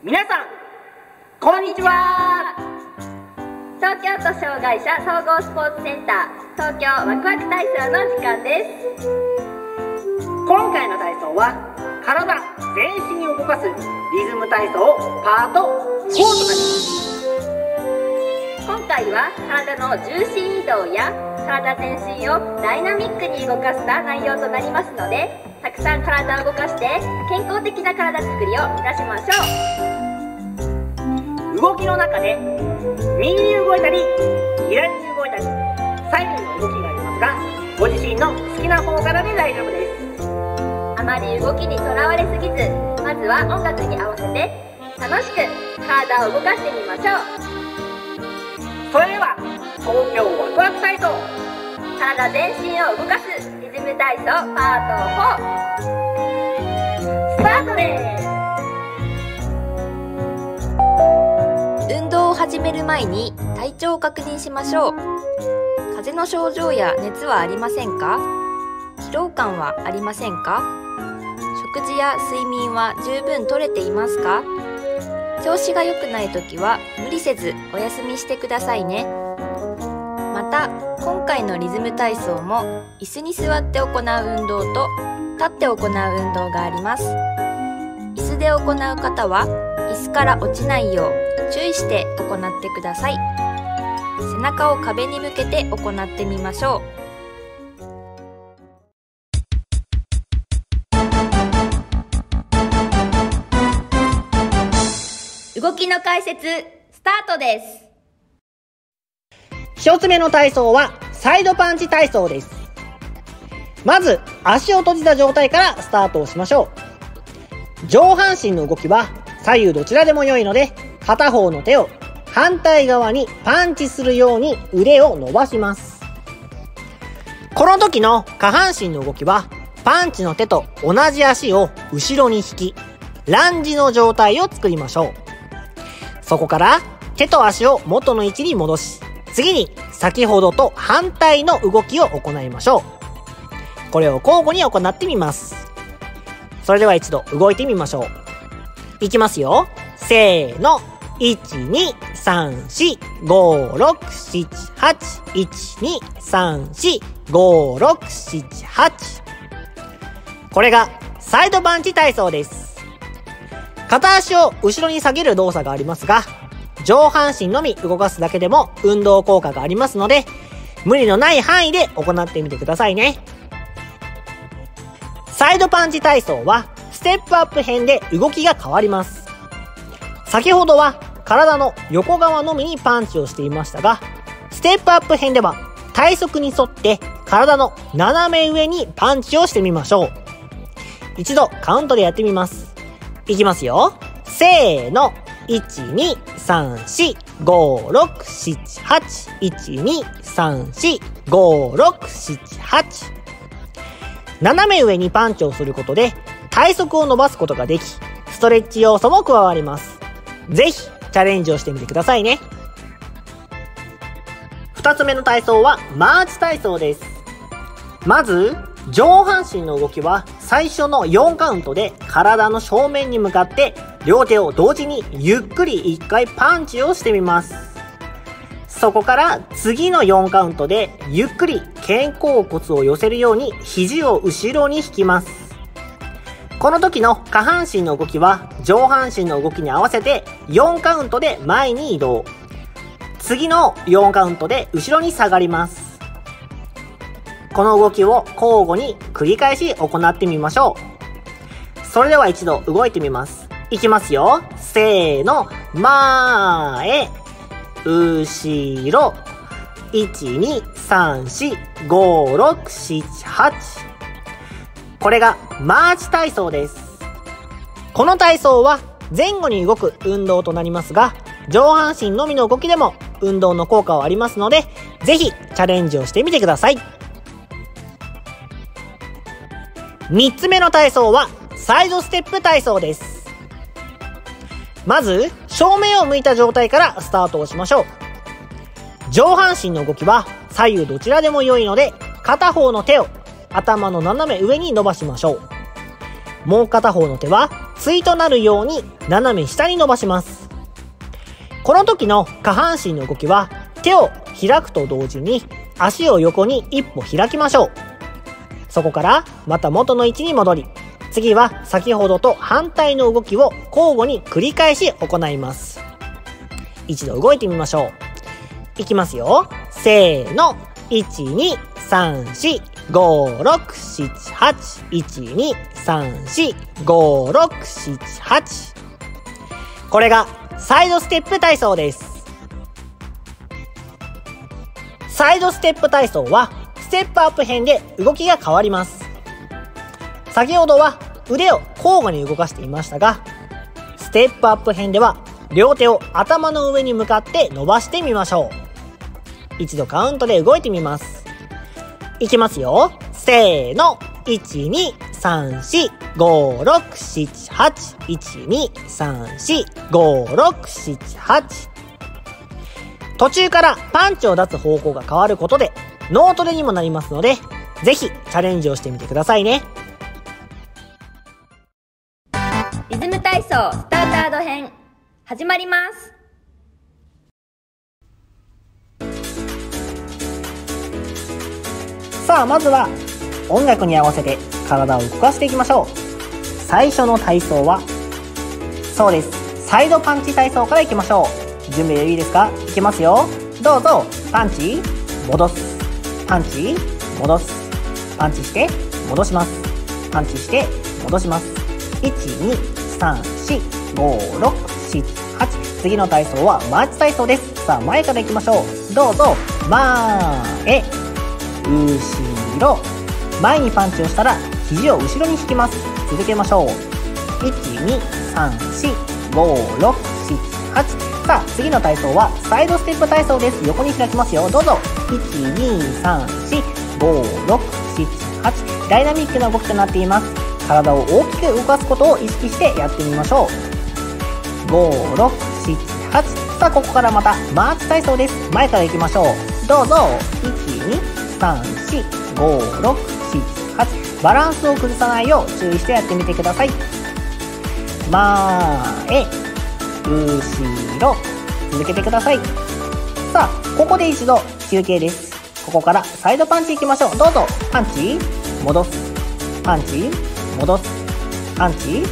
皆さんこんにちは。東京都障害者総合スポーツセンター東京ワクワク体操の時間です。今回の体操は体全身を動かすリズム体操パート4となります。今回は体の重心移動や体全身をダイナミックに動かした内容となりますのでたくさん体を動かして健康的な体づくりを目指しましょう。動きの中で右に動いたり左に動いたり左右の動きがありますがご自身の好きな方からで大丈夫です。あまり動きにとらわれすぎずまずは音楽に合わせて楽しく体を動かしてみましょう。それでは東京ワクワク体操。体全身を動かすリズム体操パート4スタートです動を始める前に体調を確認しましょう。風邪の症状や熱はありませんか？疲労感はありませんか？食事や睡眠は十分とれていますか？調子が良くない時は無理せずお休みしてくださいね。また今回のリズム体操も椅子に座って行う運動と立って行う運動があります。椅子で行う方は椅子から落ちないよう注意して行ってください。背中を壁に向けて行ってみましょう。動きの解説スタートです。一つ目の体操はサイドパンチ体操です。まず足を閉じた状態からスタートをしましょう。上半身の動きは左右どちらでも良いので片方の手を反対側にパンチするように腕を伸ばしますこの時の下半身の動きはパンチの手と同じ足を後ろに引きランジの状態を作りましょうそこから手と足を元の位置に戻し、次に先ほどと反対の動きを行いましょう。これを交互に行ってみます。それでは一度動いてみましょう。いきますよ。せーの。1、2、3、4、5、6、7、8。1、2、3、4、5、6、7、8。これがサイドパンチ体操です。片足を後ろに下げる動作がありますが、上半身のみ動かすだけでも運動効果がありますので、無理のない範囲で行ってみてくださいね。サイドパンチ体操は、ステップアップ編で動きが変わります。先ほどは体の横側のみにパンチをしていましたが、ステップアップ編では体側に沿って体の斜め上にパンチをしてみましょう。一度カウントでやってみます。いきますよ。せーの。1、2、3、4、5、6、7、8。1、2、3、4、5、6、7、8。斜め上にパンチをすることで体側を伸ばすことができ、ストレッチ要素も加わります。ぜひ、チャレンジをしてみてくださいね。二つ目の体操は、マーチ体操です。まず、上半身の動きは最初の4カウントで体の正面に向かって両手を同時にゆっくり1回パンチをしてみます。そこから次の4カウントでゆっくり肩甲骨を寄せるように肘を後ろに引きます。この時の下半身の動きは上半身の動きに合わせて4カウントで前に移動。次の4カウントで後ろに下がります。この動きを交互に繰り返し行ってみましょう。それでは一度動いてみます。いきますよ。せーの。前、後ろ、1、2、3、4、5、6、7、8。これがマーチ体操です。この体操は前後に動く運動となりますが、上半身のみの動きでも運動の効果はありますので、ぜひチャレンジをしてみてください。3つ目の体操はサイドステップ体操です。まず、正面を向いた状態からスタートをしましょう。上半身の動きは左右どちらでも良いので、片方の手を頭の斜め上に伸ばしましょう。もう片方の手は対となるように斜め下に伸ばします。この時の下半身の動きは手を開くと同時に足を横に一歩開きましょう。そこからまた元の位置に戻り次は先ほどと反対の動きを交互に繰り返し行います。一度動いてみましょう。いきますよ。せーの。1 2 3 4 5 6 7 8 1 2 3 4 5 6 7 8これがサイドステップ体操です。サイドステップ体操はステップアップ編で動きが変わります。先ほどは腕を交互に動かしていましたがステップアップ編では両手を頭の上に向かって伸ばしてみましょう。一度カウントで動いてみます。いきますよ。せーの。1 2 3 4 5 6 7 8 1 2 3 4 5 6 7 8途中からパンチを出す方向が変わることで脳トレにもなりますのでぜひチャレンジをしてみてくださいね。リズム体操スタータード編始まります。さあまずは音楽に合わせて体を動かしていきましょう最初の体操はそうです。サイドパンチ体操からいきましょう。準備いいですか？いきますよ。どうぞ。パンチ。戻す。パンチ。戻す。パンチして。戻します。パンチして。戻します。12345678次の体操はマーチ体操です。さあ前からいきましょう。どうぞ。前後ろ前にパンチをしたら肘を後ろに引きます。続けましょう。1 2 3 4 5 6 7 8さあ次の体操はサイドステップ体操です。横に開きますよ。どうぞ。1234567８ダイナミックな動きとなっています。体を大きく動かすことを意識してやってみましょう。5678さあここからまたマーチ体操です。前からいきましょう。どうぞ。34567バランスを崩さないよう注意してやってみてください。前後ろ。続けてください。さあここで一度休憩です。ここからサイドパンチいきましょう。どうぞ。パンチ戻す。パンチ戻す。パンチ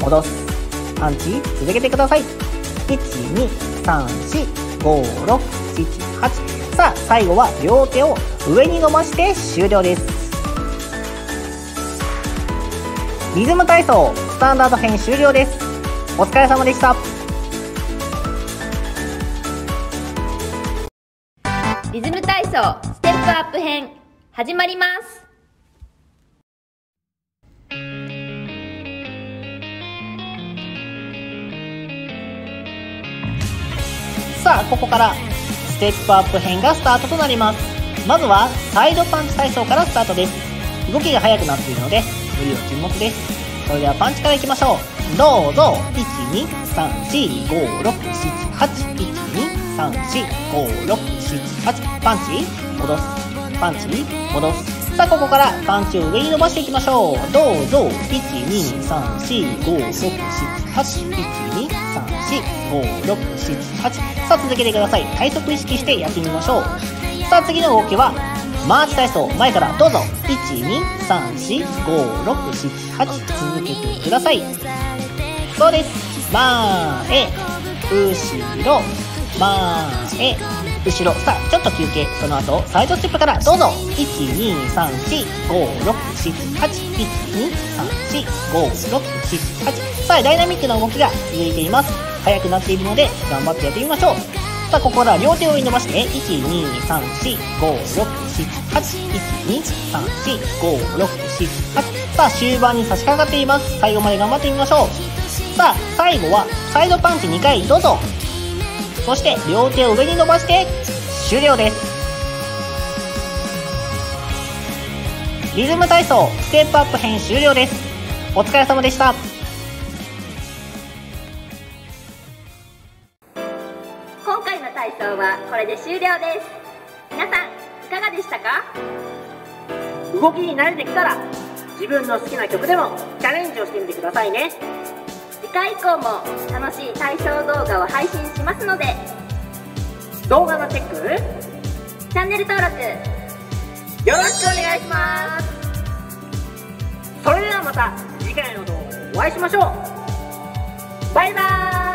戻す。パンチ続けてください。1 2 3 4 5 6 7 8さあ最後は両手を上に伸ばして終了です。リズム体操スタンダード編終了です。お疲れ様でした。リズム体操ステップアップ編始まります。さあここからステップアップ編がスタートとなります。まずはサイドパンチ体操からスタートです。動きが速くなっているので無理は禁物です。それではパンチからいきましょう。どうぞ。1 2 3 4 5 6 7 8 1 2 3 4 5 6 7 8パンチ。戻す。パンチ。戻す。さあここからパンチを上に伸ばしていきましょうどう？ぞ1、2、3、4、5、6、7、8。1、2、3、4、5、6、7、8さあ続けてください体側意識してやってみましょうさあ次の動きはマーチ体操前からどうぞ1。2。3。4。5。6。7。8続けてくださいそうです前後ろ前後ろさあちょっと休憩。その後サイドステップからどうぞ。1234567812345678さあダイナミックな動きが続いています。速くなっているので頑張ってやってみましょう。さあここから両手を伸ばして1234567812345678さあ終盤に差し掛かっています。最後まで頑張ってみましょう。さあ最後はサイドパンチ2回どうぞ。そして両手を上に伸ばして終了です。リズム体操ステップアップ編終了です。お疲れ様でした。今回の体操はこれで終了です。皆さんいかがでしたか？動きに慣れてきたら自分の好きな曲でもチャレンジをしてみてくださいね。回以降も楽しい体操動画を配信しますので動画のチェックチャンネル登録よろしくお願いします。それではまた次回の動画でお会いしましょう。バイバーイ。